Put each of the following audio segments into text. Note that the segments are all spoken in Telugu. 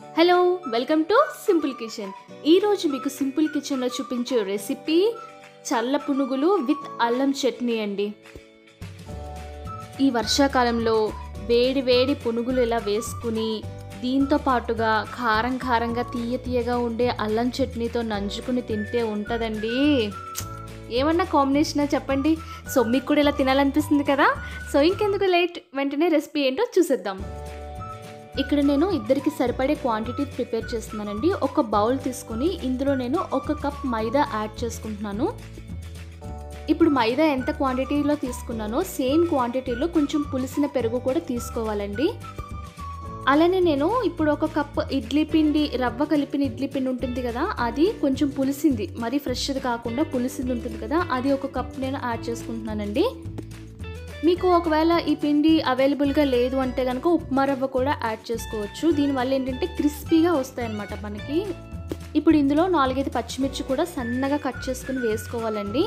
Hello welcome to simple kitchen ఈరోజు మీకు సింపుల్ కిచెన్లో చూపించే రెసిపీ చల్ల పునుగులు విత్ అల్లం చట్నీ అండి. ఈ వర్షాకాలంలో వేడి వేడి పునుగులు ఇలా వేసుకుని దీంతో పాటుగా కారం కారంగా తీయ తీయగా ఉండే అల్లం చట్నీతో నంచుకుని తింటే ఉంటుందండి. ఏమన్నా కాంబినేషనా చెప్పండి? సో మీకు కూడా ఇలా తినాలనిపిస్తుంది కదా? సో ఇంకెందుకు లేట్ వెంటనే రెసిపీ ఏంటో చూసేద్దాం. ఇక్కడ నేను ఇద్దరికి సరిపడే క్వాంటిటీ ప్రిపేర్ చేస్తున్నానండి. ఒక బౌల్ తీసుకొని ఇందులో నేను ఒక కప్ మైదా యాడ్ చేసుకుంటున్నాను. ఇప్పుడు మైదా ఎంత క్వాంటిటీలో తీసుకున్నానో సేమ్ క్వాంటిటీలో కొంచెం పులిసిన పెరుగు కూడా తీసుకోవాలండి. అలానే నేను ఇప్పుడు ఒక కప్ ఇడ్లీ పిండి రవ్వ కలిపిన ఇడ్లీ పిండి ఉంటుంది కదా అది కొంచెం పులిసింది. మరీ ఫ్రెష్ది కాకుండా పులిసింది ఉంటుంది కదా అది ఒక కప్ నేను యాడ్ చేసుకుంటున్నానండి. మీకు ఒకవేళ ఈ పిండి అవైలబుల్గా లేదు అంటే కనుక ఉప్మా రవ్వ కూడా యాడ్ చేసుకోవచ్చు. దీనివల్ల ఏంటంటే క్రిస్పీగా వస్తాయన్నమాట మనకి. ఇప్పుడు ఇందులో నాలుగైదు పచ్చిమిర్చి కూడా సన్నగా కట్ చేసుకుని వేసుకోవాలండి.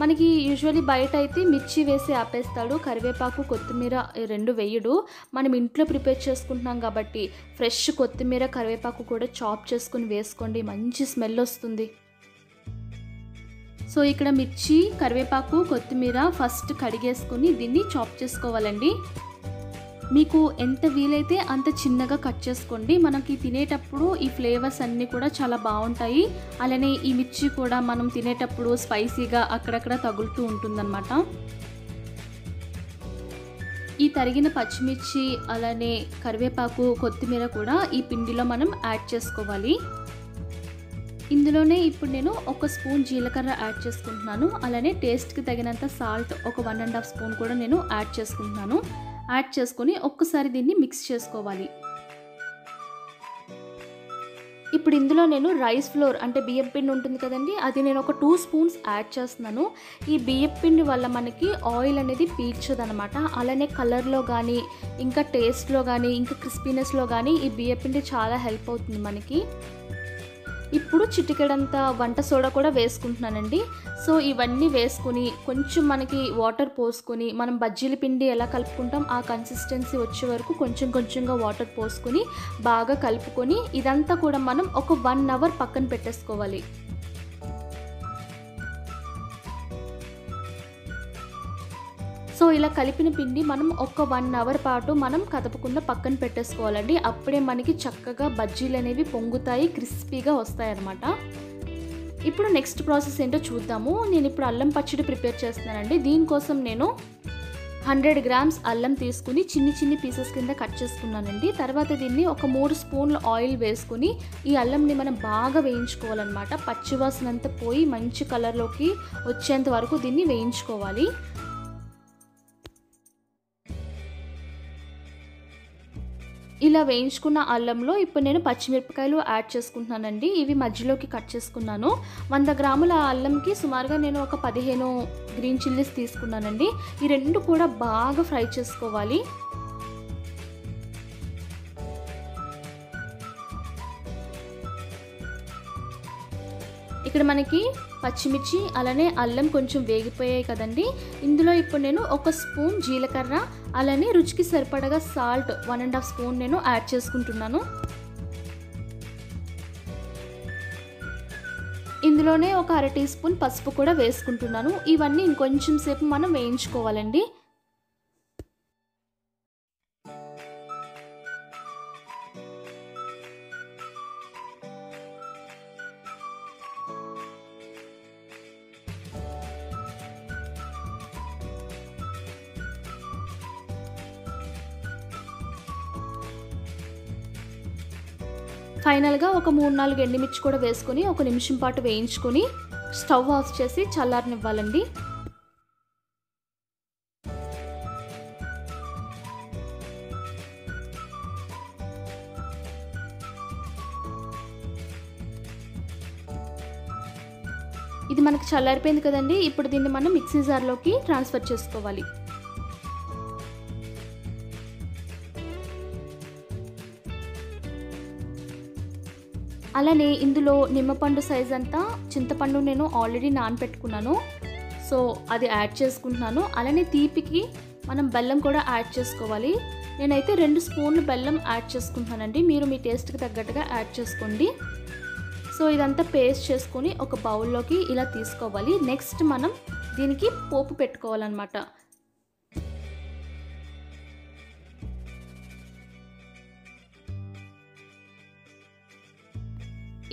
మనకి యూజువల్లీ బయట అయితే మిర్చి వేసి ఆపేస్తాడు కరివేపాకు కొత్తిమీర రెండు వేయడు. మనం ఇంట్లో ప్రిపేర్ చేసుకుంటున్నాం కాబట్టి ఫ్రెష్ కొత్తిమీర కరివేపాకు కూడా చాప్ చేసుకుని వేసుకోండి మంచి స్మెల్ వస్తుంది. సో ఇక్కడ మిర్చి కరివేపాకు కొత్తిమీర ఫస్ట్ కడిగేసుకొని దీన్ని చాప్ చేసుకోవాలండి. మీకు ఎంత వీలైతే అంత చిన్నగా కట్ చేసుకోండి. మనకి తినేటప్పుడు ఈ ఫ్లేవర్స్ అన్నీ కూడా చాలా బాగుంటాయి. అలానే ఈ మిర్చి కూడా మనం తినేటప్పుడు స్పైసీగా అక్కడక్కడ తగులుతూ ఉంటుందన్నమాట. ఈ తరిగిన పచ్చిమిర్చి అలానే కరివేపాకు కొత్తిమీర కూడా ఈ పిండిలో మనం యాడ్ చేసుకోవాలి. ఇందులోనే ఇప్పుడు నేను ఒక స్పూన్ జీలకర్ర యాడ్ చేసుకుంటున్నాను. అలానే టేస్ట్కి తగినంత సాల్ట్ ఒక వన్ అండ్ హాఫ్ స్పూన్ కూడా నేను యాడ్ చేసుకుంటున్నాను. యాడ్ చేసుకొని ఒక్కసారి దీన్ని మిక్స్ చేసుకోవాలి. ఇప్పుడు ఇందులో నేను రైస్ ఫ్లోర్ అంటే బియ్యం పిండి ఉంటుంది కదండి అది నేను ఒక టూ స్పూన్స్ యాడ్ చేస్తున్నాను. ఈ బియ్యం పిండి వల్ల మనకి ఆయిల్ అనేది పీల్చదనమాట అలానే కలర్లో కానీ ఇంకా టేస్ట్లో కానీ ఇంకా క్రిస్పీనెస్లో కానీ ఈ బియ్యం పిండి చాలా హెల్ప్ అవుతుంది మనకి. ఇప్పుడు చిటికెడంత వంట సోడా కూడా వేసుకుంటున్నానండి. సో ఇవన్నీ వేసుకుని కొంచెం మనకి వాటర్ పోసుకొని మనం బజ్జీల పిండి ఎలా కలుపుకుంటాం ఆ కన్సిస్టెన్సీ వచ్చే వరకు కొంచెం కొంచెంగా వాటర్ పోసుకొని బాగా కలుపుకొని ఇదంతా కూడా మనం ఒక వన్ అవర్ పక్కన పెట్టేసుకోవాలి. సో ఇలా కలిపిన పిండి మనం ఒక వన్ అవర్ పాటు మనం కదపకుండా పక్కన పెట్టేసుకోవాలండి. అప్పుడే మనకి చక్కగా బజ్జీలు అనేవి పొంగుతాయి క్రిస్పీగా వస్తాయన్నమాట. ఇప్పుడు నెక్స్ట్ ప్రాసెస్ ఏంటో చూద్దాము. నేను ఇప్పుడు అల్లం పచ్చడి ప్రిపేర్ చేస్తున్నానండి. దీనికోసం నేను హండ్రెడ్ గ్రామ్స్ అల్లం తీసుకుని చిన్ని చిన్ని పీసెస్ కింద కట్ చేసుకున్నానండి. తర్వాత దీన్ని ఒక మూడు స్పూన్ల ఆయిల్ వేసుకుని ఈ అల్లంని మనం బాగా వేయించుకోవాలన్నమాట. పచ్చివాసనంతా పోయి మంచి కలర్లోకి వచ్చేంత వరకు దీన్ని వేయించుకోవాలి. ఇలా వేయించుకున్న అల్లంలో ఇప్పుడు నేను పచ్చిమిరపకాయలు యాడ్ చేసుకుంటున్నానండి. ఇవి మధ్యలోకి కట్ చేసుకున్నాను. వంద గ్రాముల అల్లంకి సుమారుగా నేను ఒక పదిహేను గ్రీన్ చిల్లీస్ తీసుకున్నానండి. ఈ రెండు కూడా బాగా ఫ్రై చేసుకోవాలి. ఇక్కడ మనకి పచ్చిమిర్చి అలానే అల్లం కొంచెం వేగిపోయాయి కదండి. ఇందులో ఇప్పుడు నేను ఒక స్పూన్ జీలకర్ర అలానే రుచికి సరిపడగా salt one and half spoon నేను యాడ్ చేసుకుంటున్నాను. ఇందులోనే ఒక అర టీ స్పూన్ పసుపు కూడా వేసుకుంటున్నాను. ఇవన్నీ ఇంకొంచెం సేపు మనం వేయించుకోవాలండి. ఫైనల్గా ఒక మూడు నాలుగు ఎండుమిర్చి కూడా వేసుకొని ఒక నిమిషం పాటు వేయించుకొని స్టవ్ ఆఫ్ చేసి చల్లారనివ్వాలండి. ఇది మనకు చల్లారిపోయింది కదండి. ఇప్పుడు దీన్ని మనం మిక్సీ జార్లోకి ట్రాన్స్ఫర్ చేసుకోవాలి. అలానే ఇందులో నిమ్మపండు సైజ్ అంతా చింతపండు నేను ఆల్రెడీ నానపెట్టుకున్నాను. సో అది యాడ్ చేసుకుంటున్నాను. అలానే తీపికి మనం బెల్లం కూడా యాడ్ చేసుకోవాలి. నేనైతే రెండు స్పూన్లు బెల్లం యాడ్ చేసుకుంటానండి మీరు మీ టేస్ట్కి తగ్గట్టుగా యాడ్ చేసుకోండి. సో ఇదంతా పేస్ట్ చేసుకొని ఒక బౌల్లోకి ఇలా తీసుకోవాలి. నెక్స్ట్ మనం దీనికి పోపు పెట్టుకోవాలన్నమాట.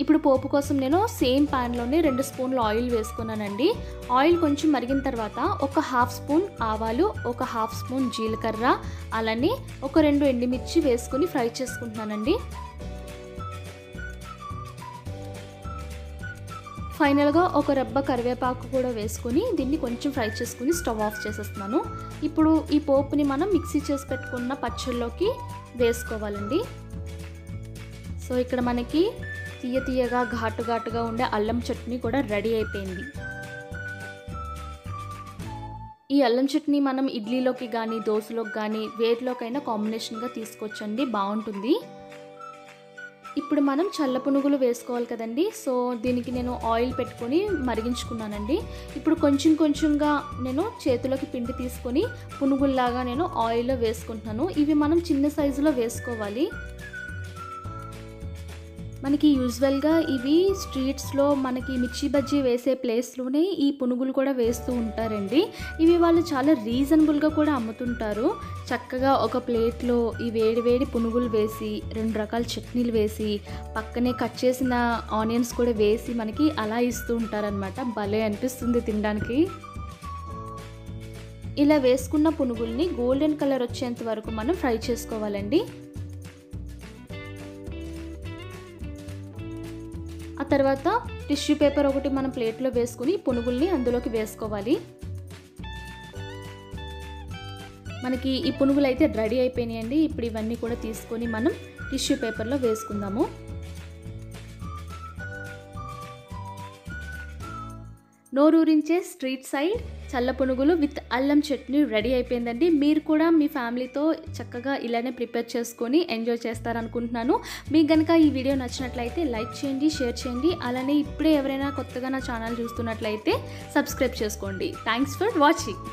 ఇప్పుడు పోపు కోసం నేను సేమ్ ప్యాన్లోనే రెండు స్పూన్లు ఆయిల్ వేసుకున్నానండి. ఆయిల్ కొంచెం మరిగిన తర్వాత ఒక హాఫ్ స్పూన్ ఆవాలు ఒక హాఫ్ స్పూన్ జీలకర్ర అలానే ఒక రెండు ఎండుమిర్చి వేసుకుని ఫ్రై చేసుకుంటున్నానండి. ఫైనల్గా ఒక రెబ్బ కరివేపాకు కూడా వేసుకుని దీన్ని కొంచెం ఫ్రై చేసుకుని స్టవ్ ఆఫ్ చేసేస్తున్నాను. ఇప్పుడు ఈ పోపుని మనం మిక్సీ చేసి పెట్టుకున్న పచ్చళ్ళలోకి వేసుకోవాలండి. సో ఇక్కడ మనకి తీయ తీయగా ఘాటు ఘాటుగా ఉండే అల్లం చట్నీ కూడా రెడీ అయిపోయింది. ఈ అల్లం చట్నీ మనం ఇడ్లీలోకి కానీ దోశలోకి కానీ వేటిలోకైనా కాంబినేషన్గా తీసుకోవచ్చండి. బాగుంటుంది. ఇప్పుడు మనం చల్ల పునుగులు వేసుకోవాలి కదండి. సో దీనికి నేను ఆయిల్ పెట్టుకొని మరిగించుకున్నానండి. ఇప్పుడు కొంచెం కొంచెంగా నేను చేతిలోకి పిండి తీసుకొని పునుగుల్లాగా నేను ఆయిల్లో వేసుకుంటున్నాను. ఇవి మనం చిన్న సైజులో వేసుకోవాలి. మనకి యూజువల్గా ఇవి స్ట్రీట్స్లో మనకి మిర్చి బజ్జీ వేసే ప్లేస్లోనే ఈ పునుగులు కూడా వేస్తూ ఉంటారండి. ఇవి వాళ్ళు చాలా రీజనబుల్గా కూడా అమ్ముతుంటారు. చక్కగా ఒక ప్లేట్లో ఈ వేడి వేడి పునుగులు వేసి రెండు రకాల చట్నీలు వేసి పక్కనే కట్ చేసిన ఆనియన్స్ కూడా వేసి మనకి అలా ఇస్తూ ఉంటారనమాట భలే అనిపిస్తుంది తినడానికి. ఇలా వేసుకున్న పునుగుల్ని గోల్డెన్ కలర్ వచ్చేంత వరకు మనం ఫ్రై చేసుకోవాలండి. తర్వాత టిష్యూ పేపర్ ఒకటి మనం ప్లేట్లో వేసుకుని పునుగుల్ని అందులోకి వేసుకోవాలి. మనకి ఈ పునుగులు అయితే రెడీ అయిపోయినాయండి. ఇప్పుడు ఇవన్నీ కూడా తీసుకొని మనం టిష్యూ పేపర్లో వేసుకుందాము. నోరూరించే స్ట్రీట్ సైడ్ చల్ల పునుగులు విత్ అల్లం చట్నీ రెడీ అయిపోయిందండి. మీరు కూడా మీ ఫ్యామిలీతో చక్కగా ఇలానే ప్రిపేర్ చేసుకొని ఎంజాయ్ చేస్తారనుకుంటున్నాను. మీకు కనుక ఈ వీడియో నచ్చినట్లయితే లైక్ చేయండి షేర్ చేయండి. అలానే ఇప్పుడే ఎవరైనా కొత్తగా నా ఛానల్ చూస్తున్నట్లయితే సబ్స్క్రైబ్ చేసుకోండి. Thanks for watching.